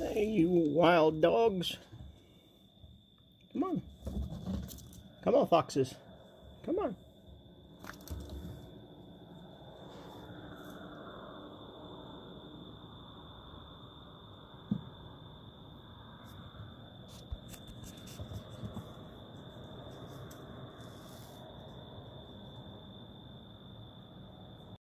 Hey, you wild dogs. Come on. Come on, foxes. Come on.